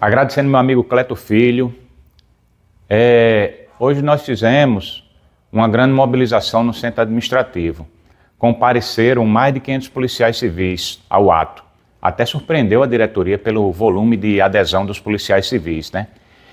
Agradecendo meu amigo Cleto Filho. É, hoje nós fizemos uma grande mobilização no centro administrativo. Compareceram mais de 500 policiais civis ao ato. Até surpreendeu a diretoria pelo volume de adesão dos policiais civis, né?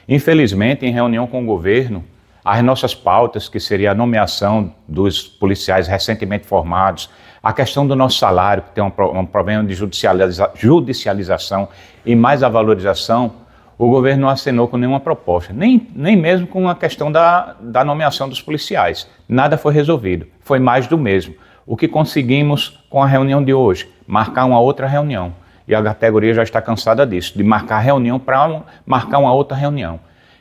Infelizmente, em reunião com o governo, as nossas pautas, que seria a nomeação dos policiais recentemente formados, a questão do nosso salário, que tem um, um problema de judicializa judicialização e mais a valorização, o governo não assinou com nenhuma proposta, nem, nem mesmo com a questão da, da nomeação dos policiais. Nada foi resolvido, foi mais do mesmo. O que conseguimos com a reunião de hoje? Marcar uma outra reunião. E a categoria já está cansada disso, de marcar reunião para marcar uma outra reunião.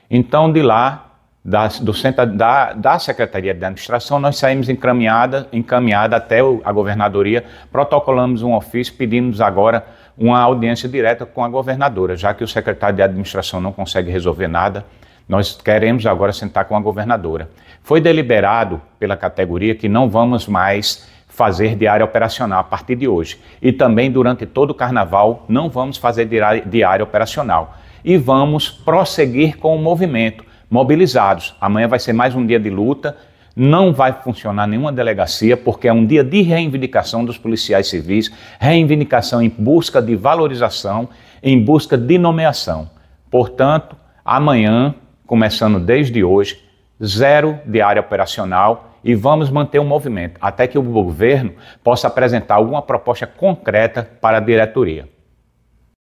Então, de lá, da, do centro, da, da Secretaria de Administração, nós saímos encaminhada, encaminhada até a governadoria, protocolamos um ofício pedindo agora uma audiência direta com a governadora, já que o secretário de Administração não consegue resolver nada, nós queremos agora sentar com a governadora. Foi deliberado pela categoria que não vamos mais fazer diária operacional a partir de hoje. E também durante todo o carnaval não vamos fazer diária operacional. E vamos prosseguir com o movimento mobilizados. Amanhã vai ser mais um dia de luta. Não vai funcionar nenhuma delegacia, porque é um dia de reivindicação dos policiais civis, reivindicação em busca de valorização, em busca de nomeação. Portanto, amanhã, começando desde hoje, zero de área operacional e vamos manter o movimento até que o governo possa apresentar alguma proposta concreta para a diretoria.